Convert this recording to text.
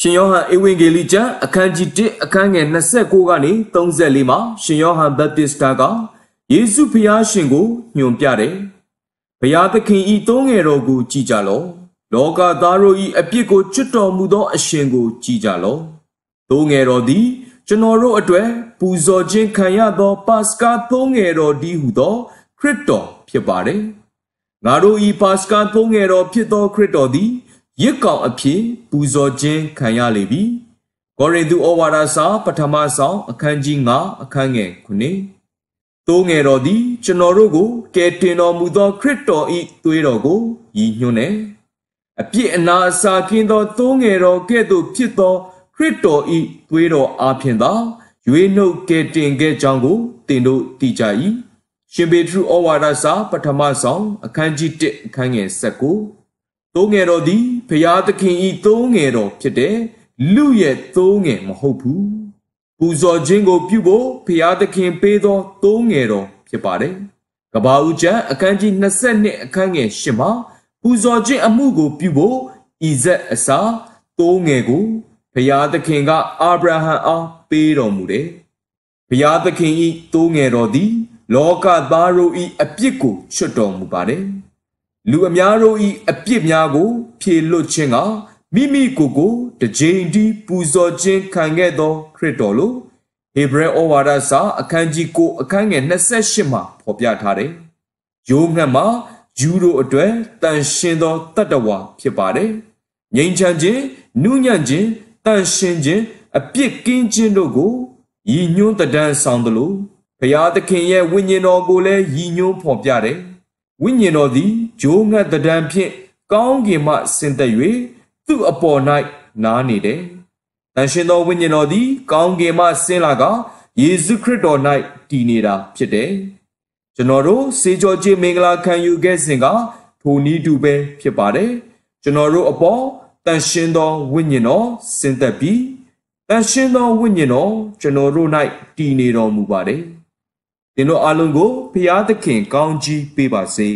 ရှင်ယောဟန်ဧဝံဂေလိကျမ်းအခန်းကြီး1အခန်းငယ်29ကနေ34မှာရှင်ယောဟန်ဘပ်တစ်စတာကယေရှုဖျားရှင်ကိုညွှန်ပြတယ်။ဘုရားသခင်ဤသုံးငယ်တော်ကိုကြည်ကြလော့။လောကသားတို့ဤအပြစ်ကိုချွတ်တော်မူသောအရှင်ကိုကြည်ကြလော့။သုံးငယ်တော်သည်ကျွန်တော်တို့အတွက်ပူဇော်ခြင်းခံရသောပါစကာသုံးငယ်တော်ဒီဟုသော ခရစ်တော်ဖြစ်ပါတယ်။ငါတို့ဤပါစကာသုံးငယ်တော်ဖြစ်သောခရစ်တော်သည် ရစ်ကောင်အဖြစ်ပူဇော်ခြင်းခံရလေပြီ။ကောရိန္သုဩဝါဒစာပထမဆောင်အခန်းကြီး9အခန်းငယ်9သိုးငယ်တော်သည်ကျွန်တော်တို့ကိုကယ်တင်တော်မူသောခရစ်တော်၏သွေးတော်ကိုရည်ညွှန်းတယ်။အပြစ်အနာအစာကင်းသောသိုးငယ်တော်ကဲ့သို့ဖြစ်သောခရစ်တော်၏သွေးတော်အားဖြင့်သာရွေးနှုတ်ကယ်တင်ခဲ့ကြောင်းကိုသင်တို့သိကြ၏။ရှင်ပေထရုဩဝါဒစာပထမဆောင်အခန်းကြီး1အခန်းငယ်19 သိုးငယ်တော်သည်ဖျားသခင်ဤသိုးငယ်တော်ဖြစ်တဲ့လူရဲ့သိုးငယ်မဟုတ်ဘူးပူဇော်ခြင်းကိုပြုဖို့ဖျားသခင်ပေးသောသိုးငယ်တော်ဖြစ်ပါတယ်ကဘာဦးကျမ်းအခန်းကြီး22အခန်းငယ်8မှာပူဇော်ခြင်းအမှုကိုပြုဖို့ဤဇက်အစာသိုးငယ်ကိုဖျားသခင်ကအာဗြဟံအားပေးတော်မူတယ်ဖျားသခင်ဤသိုးငယ်တော်သည် လောကသားတို့ဤအပြစ်ကိုချွတ်တော်မူပါတယ် လူအများတို့၏အပြစ်များကို ဖြေလွတ်ခြင်းကမိမိကိုယ်ကိုတစ်ကြိမ်ဒီပူဇော်ခြင်းခံခဲ့သော ခရစ်တော်လိုဟေဘရဲဩဝါဒစာအခန်းကြီး9အခန်းငယ်28မှာဖော်ပြထားတယ်။ယိုးငှက်မှာယူတို့အတွက်တန်ရှင်သောတတ္တဝါဖြစ်ပါတယ်။ငြိမ်းချမ်းခြင်း၊နုညံ့ခြင်း၊တန်ရှင်ခြင်းအပြစ်ကင်းခြင်းတို့ကိုရည်ညွှန်းတံဆောင်သလိုဘုရားသခင်ရဲ့ဝိညာဉ်တော်ကိုလည်းရည်ညွှန်းဖော်ပြတယ်။ ဝိညာဉ်တော်သည်ဂျိုးငတ်တံဖြင့်ကောင်းကင်မှဆင်းသက်၍သူ့အပေါ်၌နားနေတယ်။တန်ရှင်သောဝိညာဉ်တော်သည် ကောင်းကင်မှဆင်းလာကယေရှုခရစ်တော်၌တည်နေတာဖြစ်တယ်။ကျွန်တော်တို့စေကြောခြင်းမင်္ဂလာခံယူခဲ့စဉ်ကထိုနည်းတူပဲဖြစ်ပါတယ်။ကျွန်တော်တို့အပေါ်တန်ရှင်သောဝိညာဉ်တော်ဆင်းသက်ပြီးတန်ရှင်သောဝိညာဉ်တော်ကျွန်တော်တို့၌တည်နေတော်မူပါတယ်။ သင်တို့အားလုံးကိုဖျားသခင်ကောင်းကြီးပေးပါစေ